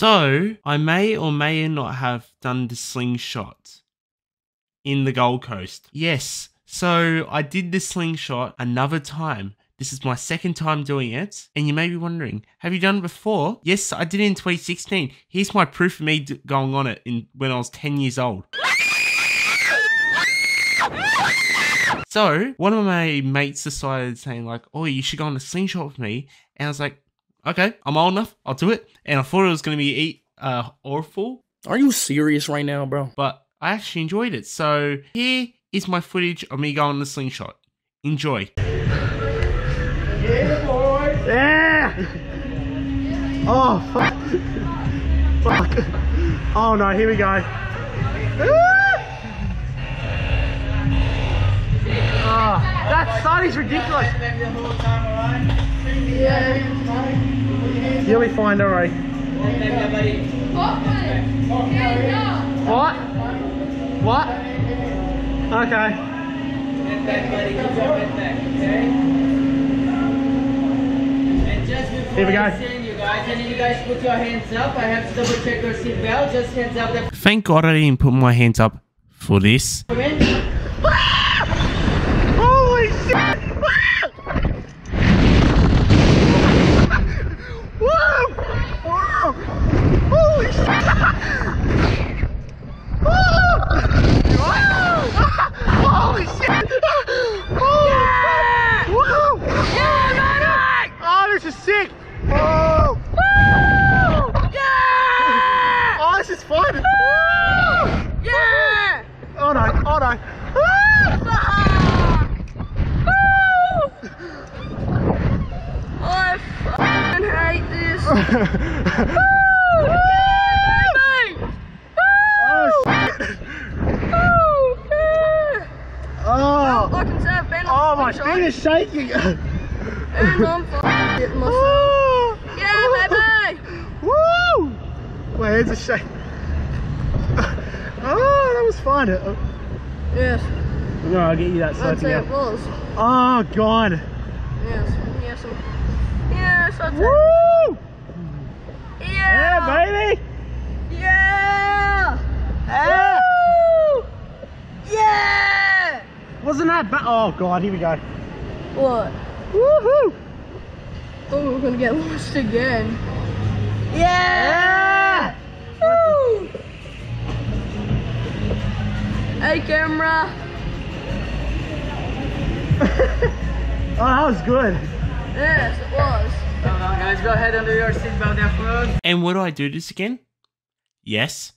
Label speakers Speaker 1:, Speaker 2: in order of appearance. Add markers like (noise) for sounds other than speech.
Speaker 1: So I may or may not have done the slingshot in the Gold Coast. Yes. So I did the slingshot another time. This is my second time doing it. And you may be wondering, have you done it before? Yes, I did it in 2016. Here's my proof of me going on it in when I was 10 years old. So one of my mates decided saying like, "Oh, you should go on a slingshot with me," and I was like, "Okay, I'm old enough. I'll do it." And I thought it was going to be eat uh, awful,
Speaker 2: Are you serious right now, bro?
Speaker 1: but I actually enjoyed it. So here is my footage of me going on the slingshot. Enjoy.
Speaker 3: Yeah! Oh, fuck. (laughs) Fuck. Oh no, here we go. Oh, that sun is ridiculous. You'll be fine, don't worry. What? What? Okay. Here we go.
Speaker 4: You guys, and you guys put your hands up. I have to double check your. Just hands up.
Speaker 1: Thank God I didn't put my hands up for this.
Speaker 4: come in.
Speaker 3: Holy shit! Whoa! Whoa! Holy shit! Holy shit! Oh! Whoa! Yeah, Oh, this is sick! Oh! Yeah! Oh, this is fun! Yeah! Oh no! Oh no!
Speaker 5: I hate this.
Speaker 3: Oh shit! Oh!
Speaker 5: I can say I've been
Speaker 3: Oh,
Speaker 5: on (laughs)
Speaker 3: my is shaking!
Speaker 5: and I'm getting myself.
Speaker 3: Oh!
Speaker 5: Yeah, baby. (laughs)
Speaker 3: Woo! My hands are shaking. (laughs) Oh, that was fun. Oh,
Speaker 5: Yes,
Speaker 3: No, I'll get you that
Speaker 5: I'd say it was.
Speaker 3: Oh, God.
Speaker 5: Yes, yes, yes, I'd.
Speaker 3: Woo!
Speaker 5: Yeah,
Speaker 3: Yeah, baby!
Speaker 5: yeah,
Speaker 3: Yeah!
Speaker 5: Woo! yeah.
Speaker 3: Wasn't that bad? Oh, God, here we go.
Speaker 5: What?
Speaker 3: Woohoo!
Speaker 5: Oh, we're gonna get lost again.
Speaker 3: Yeah!
Speaker 5: Woo! Hey, camera. (laughs)
Speaker 3: Oh, that was good.
Speaker 5: Yes, it was.
Speaker 4: Hold on, guys. Go ahead under your seatbelt there, folks.
Speaker 1: And would I do this again? Yes.